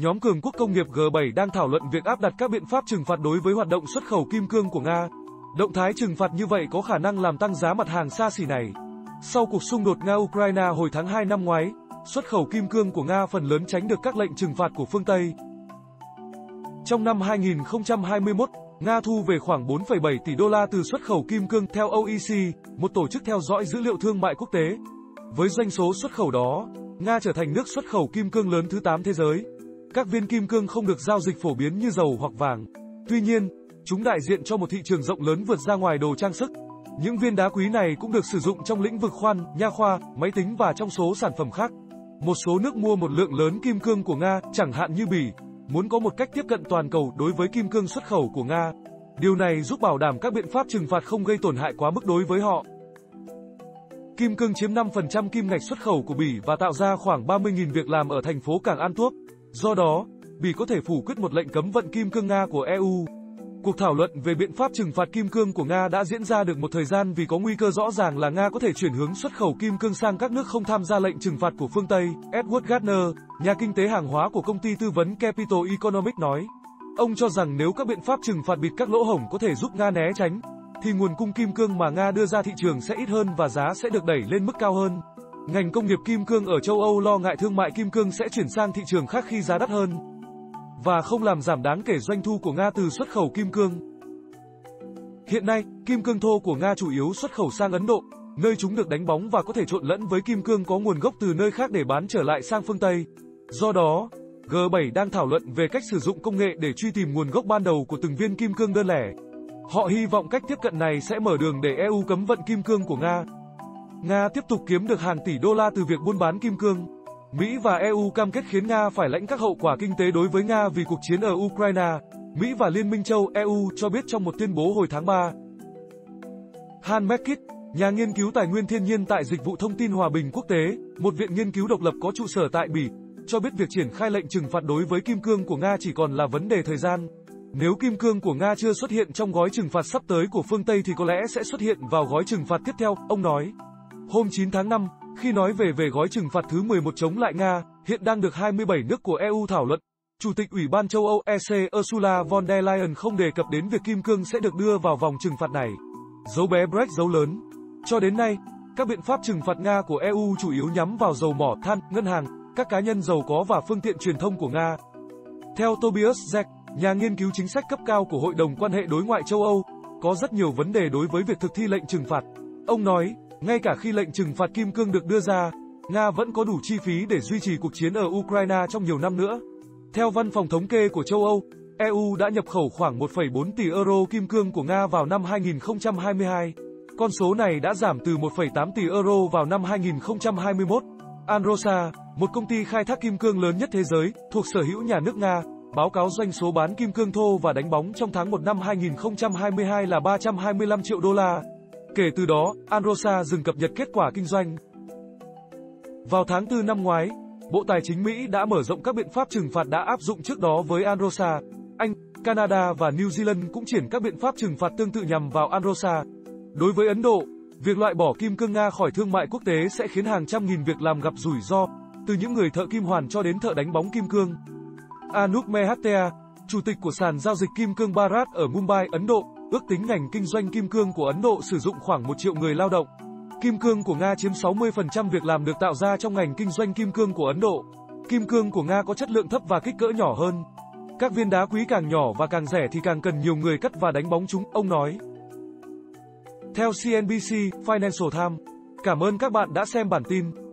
Nhóm cường quốc công nghiệp G7 đang thảo luận việc áp đặt các biện pháp trừng phạt đối với hoạt động xuất khẩu kim cương của Nga. Động thái trừng phạt như vậy có khả năng làm tăng giá mặt hàng xa xỉ này. Sau cuộc xung đột Nga-Ukraine hồi tháng 2 năm ngoái, xuất khẩu kim cương của Nga phần lớn tránh được các lệnh trừng phạt của phương Tây. Trong năm 2021, Nga thu về khoảng 4,7 tỷ đô la từ xuất khẩu kim cương theo OEC, một tổ chức theo dõi dữ liệu thương mại quốc tế. Với doanh số xuất khẩu đó, Nga trở thành nước xuất khẩu kim cương lớn thứ 8 thế giới. Các viên kim cương không được giao dịch phổ biến như dầu hoặc vàng. Tuy nhiên, chúng đại diện cho một thị trường rộng lớn vượt ra ngoài đồ trang sức. Những viên đá quý này cũng được sử dụng trong lĩnh vực khoan, nha khoa, máy tính và trong số sản phẩm khác. Một số nước mua một lượng lớn kim cương của Nga, chẳng hạn như Bỉ, muốn có một cách tiếp cận toàn cầu đối với kim cương xuất khẩu của Nga. Điều này giúp bảo đảm các biện pháp trừng phạt không gây tổn hại quá mức đối với họ. Kim cương chiếm 5% kim ngạch xuất khẩu của Bỉ và tạo ra khoảng 30.000 việc làm ở thành phố cảng Antwerp. Do đó, Bỉ có thể phủ quyết một lệnh cấm vận kim cương Nga của EU. Cuộc thảo luận về biện pháp trừng phạt kim cương của Nga đã diễn ra được một thời gian vì có nguy cơ rõ ràng là Nga có thể chuyển hướng xuất khẩu kim cương sang các nước không tham gia lệnh trừng phạt của phương Tây. Edward Gardner, nhà kinh tế hàng hóa của công ty tư vấn Capital Economics nói, ông cho rằng nếu các biện pháp trừng phạt bịt các lỗ hổng có thể giúp Nga né tránh, thì nguồn cung kim cương mà Nga đưa ra thị trường sẽ ít hơn và giá sẽ được đẩy lên mức cao hơn. Ngành công nghiệp kim cương ở châu Âu lo ngại thương mại kim cương sẽ chuyển sang thị trường khác khi giá đắt hơn và không làm giảm đáng kể doanh thu của Nga từ xuất khẩu kim cương. Hiện nay, kim cương thô của Nga chủ yếu xuất khẩu sang Ấn Độ, nơi chúng được đánh bóng và có thể trộn lẫn với kim cương có nguồn gốc từ nơi khác để bán trở lại sang phương Tây. Do đó, G7 đang thảo luận về cách sử dụng công nghệ để truy tìm nguồn gốc ban đầu của từng viên kim cương đơn lẻ. Họ hy vọng cách tiếp cận này sẽ mở đường để EU cấm vận kim cương của Nga. Nga tiếp tục kiếm được hàng tỷ đô la từ việc buôn bán kim cương. Mỹ và EU cam kết khiến Nga phải lãnh các hậu quả kinh tế đối với Nga vì cuộc chiến ở Ukraine. Mỹ và Liên minh châu EU cho biết trong một tuyên bố hồi tháng 3. Han Mekit, nhà nghiên cứu tài nguyên thiên nhiên tại Dịch vụ Thông tin Hòa bình Quốc tế, một viện nghiên cứu độc lập có trụ sở tại Bỉ, cho biết việc triển khai lệnh trừng phạt đối với kim cương của Nga chỉ còn là vấn đề thời gian. Nếu kim cương của Nga chưa xuất hiện trong gói trừng phạt sắp tới của phương Tây thì có lẽ sẽ xuất hiện vào gói trừng phạt tiếp theo, ông nói. Hôm 9 tháng 5, khi nói về về gói trừng phạt thứ 11 chống lại Nga, hiện đang được 27 nước của EU thảo luận, Chủ tịch Ủy ban châu Âu EC Ursula von der Leyen không đề cập đến việc kim cương sẽ được đưa vào vòng trừng phạt này. Dấu bé Brexit dấu lớn. Cho đến nay, các biện pháp trừng phạt Nga của EU chủ yếu nhắm vào dầu mỏ, than, ngân hàng, các cá nhân giàu có và phương tiện truyền thông của Nga. Theo Tobias Zek, nhà nghiên cứu chính sách cấp cao của Hội đồng quan hệ đối ngoại châu Âu, có rất nhiều vấn đề đối với việc thực thi lệnh trừng phạt. Ông nói, ngay cả khi lệnh trừng phạt kim cương được đưa ra, Nga vẫn có đủ chi phí để duy trì cuộc chiến ở Ukraine trong nhiều năm nữa. Theo văn phòng thống kê của châu Âu, EU đã nhập khẩu khoảng 1,4 tỷ euro kim cương của Nga vào năm 2022. Con số này đã giảm từ 1,8 tỷ euro vào năm 2021. Androsa, một công ty khai thác kim cương lớn nhất thế giới, thuộc sở hữu nhà nước Nga, báo cáo doanh số bán kim cương thô và đánh bóng trong tháng 1 năm 2022 là 325 triệu đô la. Kể từ đó, Androsa dừng cập nhật kết quả kinh doanh. Vào tháng 4 năm ngoái, Bộ Tài chính Mỹ đã mở rộng các biện pháp trừng phạt đã áp dụng trước đó với Androsa. Anh, Canada và New Zealand cũng triển các biện pháp trừng phạt tương tự nhằm vào Androsa. Đối với Ấn Độ, việc loại bỏ kim cương Nga khỏi thương mại quốc tế sẽ khiến hàng trăm nghìn việc làm gặp rủi ro, từ những người thợ kim hoàn cho đến thợ đánh bóng kim cương. Anup Mehatia, chủ tịch của sàn giao dịch kim cương Bharat ở Mumbai, Ấn Độ, ước tính ngành kinh doanh kim cương của Ấn Độ sử dụng khoảng 1 triệu người lao động. Kim cương của Nga chiếm 60% việc làm được tạo ra trong ngành kinh doanh kim cương của Ấn Độ. Kim cương của Nga có chất lượng thấp và kích cỡ nhỏ hơn. Các viên đá quý càng nhỏ và càng rẻ thì càng cần nhiều người cắt và đánh bóng chúng, ông nói. Theo CNBC Financial Times, cảm ơn các bạn đã xem bản tin.